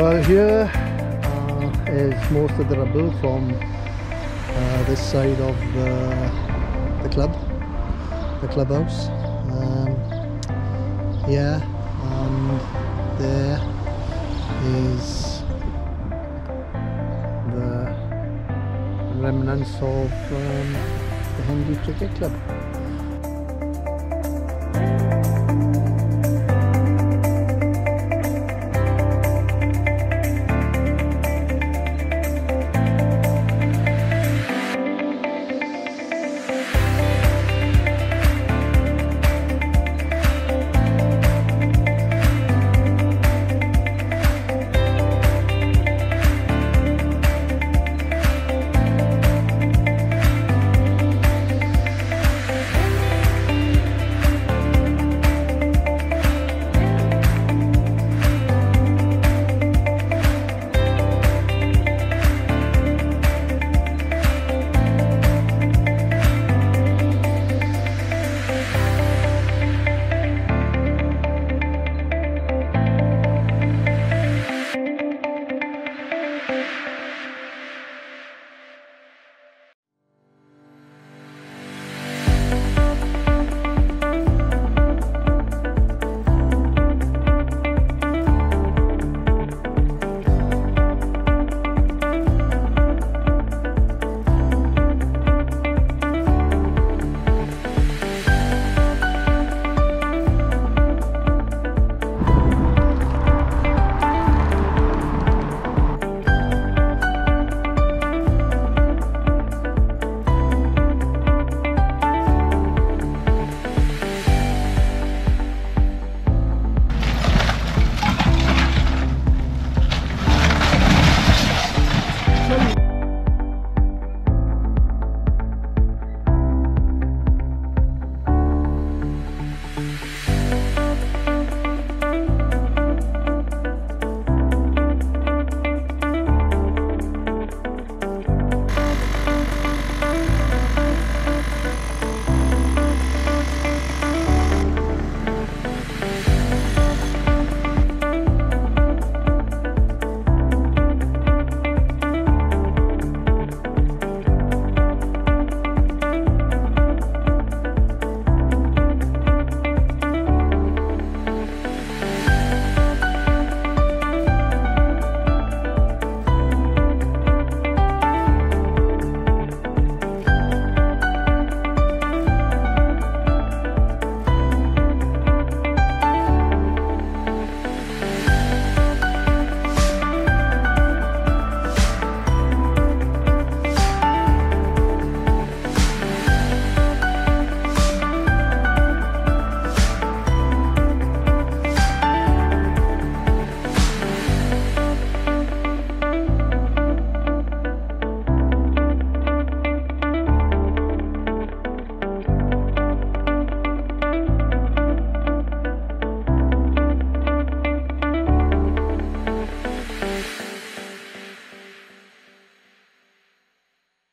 here uh, is most of the rubble from uh, this side of the, the club, the clubhouse. Um, yeah, and there is the remnants of um, the Hendy Cricket Club.